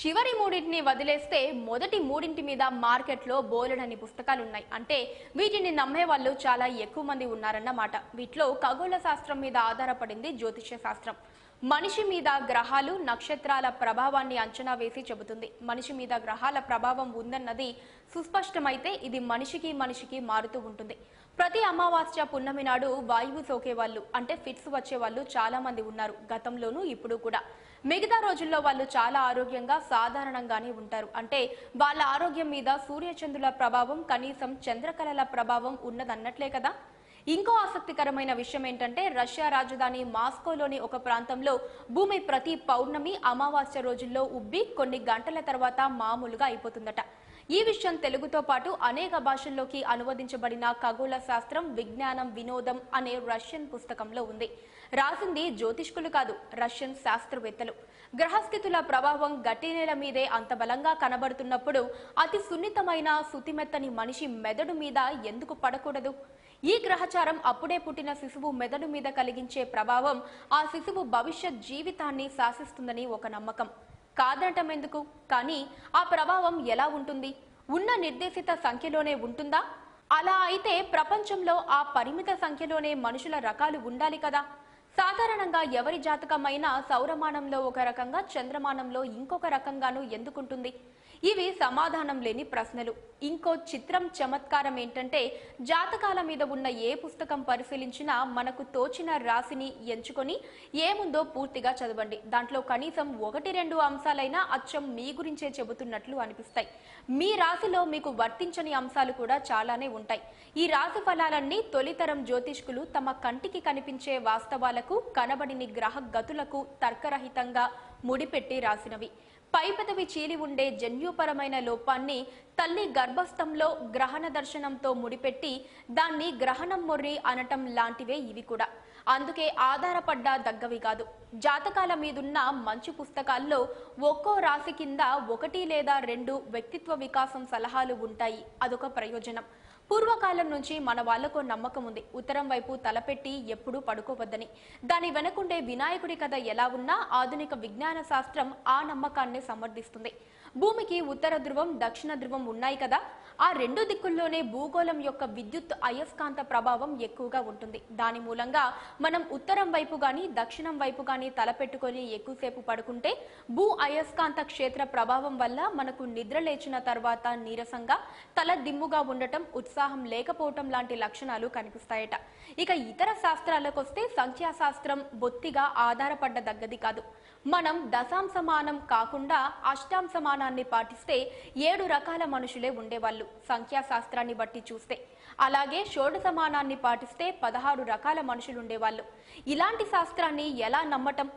చివరి మూడింటిని వదిలేస్తే మొదటి మూడింటి మీద మార్కెట్లో బోలెడని పుస్తకాలు ఉన్నాయి అంటే వీటిని నమ్మే వాళ్ళు చాలా ఎక్కువ మంది ఉన్నారన్నమాట. వీటిలో ఖగోళ శాస్త్రం మీద ఆధారపడింది జ్యోతిష్య శాస్త్రం. మనిషి మీద గ్రహాలు నక్షత్రాల ప్రభావాన్ని అంచనా వేసి చెబుతుంది. మనిషి మీద గ్రహాల ప్రభావం ఉందన్నది సుస్పష్టమైతే ఇది మనిషికి మనిషికి మారుతూ ఉంటుంది. ప్రతి అమావాస్య పున్నమి నాడు వాయువు సోకే వాళ్ళు అంటే ఫిట్స్ వచ్చే వాళ్ళు చాలా మంది ఉన్నారు. గతంలోనూ ఇప్పుడు కూడా. మిగతా రోజుల్లో వాళ్ళు చాలా ఆరోగ్యంగా సాధారణంగానే ఉంటారు. అంటే వాళ్ళ ఆరోగ్యం మీద సూర్యచంద్రుల ప్రభావం కనీసం చంద్రకళల ప్రభావం ఉన్నదన్నట్లే కదా? ఇంకో ఆసక్తికరమైన విషయం ఏంటంటే రష్యా రాజధాని మాస్కోలోని ఒక ప్రాంతంలో భూమి ప్రతి పౌర్ణమి అమావాస్య రోజుల్లో ఉబ్బి కొన్ని గంటల తర్వాత మామూలుగా అయిపోతుందట. ఈ విషయం తెలుగుతో పాటు అనేక భాషల్లోకి అనువదించబడిన ఖగోళ శాస్త్రం విజ్ఞానం వినోదం అనే రష్యన్ పుస్తకంలో ఉంది. రాసింది జ్యోతిష్కులు కాదు రష్యన్ శాస్త్రవేత్తలు. గ్రహస్థితుల ప్రభావం గట్టి నేల మీదే అంత బలంగా కనబడుతున్నప్పుడు అతి సున్నితమైన సుతిమెత్తని మనిషి మెదడు మీద ఎందుకు పడకూడదు? ఈ గ్రహచారం అప్పుడే పుట్టిన శిశువు మెదడు మీద కలిగించే ప్రభావం ఆ శిశువు భవిష్యత్ జీవితాన్ని శాసిస్తుందని ఒక నమ్మకం. కాదనటం ఎందుకు? కానీ ఆ ప్రభావం ఎలా ఉంటుంది? ఉన్న నిర్దేశిత సంఖ్యలోనే ఉంటుందా? అలా అయితే ప్రపంచంలో ఆ పరిమిత సంఖ్యలోనే మనుషుల రకాలు ఉండాలి కదా. సాధారణంగా ఎవరి జాతకమైనా సౌరమానంలో ఒక రకంగా చంద్రమానంలో ఇంకొక రకంగానూ ఎందుకుంటుంది? ఇవి సమాధానం లేని ప్రశ్నలు. ఇంకో చిత్రం చమత్కారం ఏంటంటే జాతకాల మీద ఉన్న ఏ పుస్తకం పరిశీలించినా మనకు తోచిన రాశిని ఎంచుకొని ఏముందో పూర్తిగా చదవండి. దాంట్లో కనీసం ఒకటి రెండు అంశాలైనా అచ్చం మీ గురించే చెబుతున్నట్లు అనిపిస్తాయి. మీ రాశిలో మీకు వర్తించని అంశాలు కూడా చాలానే ఉంటాయి. ఈ రాశి ఫలాలన్నీ తొలితరం జ్యోతిష్కులు తమ కంటికి కనిపించే వాస్తవాలకు కనబడిని గ్రహ గతులకు తర్కరహితంగా ముడిపెట్టి రాసినవి. పైపెదవి చీలి ఉండే జన్యుపరమైన లోపాన్ని తల్లి గర్భస్థంలో గ్రహణ దర్శనంతో ముడిపెట్టి దాన్ని గ్రహణం మొర్రి అనటం లాంటివే ఇవి కూడా. అందుకే ఆధారపడ్డ దగ్గవి కాదు. జాతకాల మీదున్న మంచి పుస్తకాల్లో ఒక్కో రాశి కింద ఒకటి లేదా రెండు వ్యక్తిత్వ వికాసం సలహాలు ఉంటాయి. అదొక ప్రయోజనం. పూర్వకాలం నుంచి మన వాళ్ళకు నమ్మకం ఉంది. ఉత్తరం వైపు తలపెట్టి ఎప్పుడూ పడుకోవద్దని. దాని వెనకుండే వినాయకుడి కథ ఎలా ఉన్నా ఆధునిక విజ్ఞాన శాస్త్రం ఆ నమ్మకాన్ని సమర్థిస్తుంది. భూమికి ఉత్తర ధ్రువం దక్షిణ ధ్రువం ఉన్నాయి కదా. ఆ రెండు దిక్కుల్లోనే భూగోళం యొక్క విద్యుత్ అయస్కాంత ప్రభావం ఎక్కువగా ఉంటుంది. దాని మూలంగా మనం ఉత్తరం వైపు గాని దక్షిణం వైపు గాని తలపెట్టుకొని ఎక్కువసేపు పడుకుంటే భూ అయస్కాంత క్షేత్ర ప్రభావం వల్ల మనకు నిద్ర లేచిన తర్వాత నీరసంగా తల దిమ్ముగా ఉండటం ఉత్సాహం లేకపోవటం లాంటి లక్షణాలు కనిపిస్తాయట. ఇక ఇతర శాస్త్రాలకు వస్తే సంఖ్యాశాస్త్రం బొత్తిగా ఆధారపడ్డదగ్గది కాదు. మనం దశాంశమానం కాకుండా విధానాన్ని పాటిస్తే ఏడు రకాల మనుషులే ఉండేవాళ్ళు. సంఖ్యాశాస్త్రాన్ని బట్టి చూస్తే. అలాగే షోడసమానాన్ని పాటిస్తే పదహారు రకాల మనుషులు ఉండేవాళ్ళు ఇలాంటి శాస్త్రాన్ని ఎలా నమ్మటం?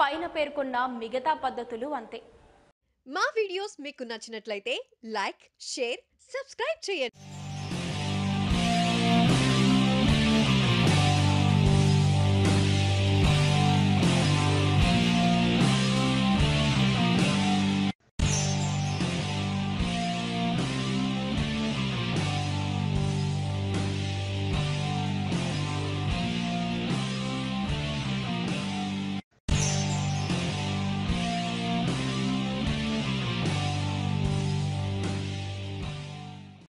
పైన పేర్కొన్న మిగతా పద్ధతులు అంతే. మా వీడియోస్ మీకు నచ్చినట్లయితే లైక్ షేర్ సబ్స్క్రైబ్ చేయండి.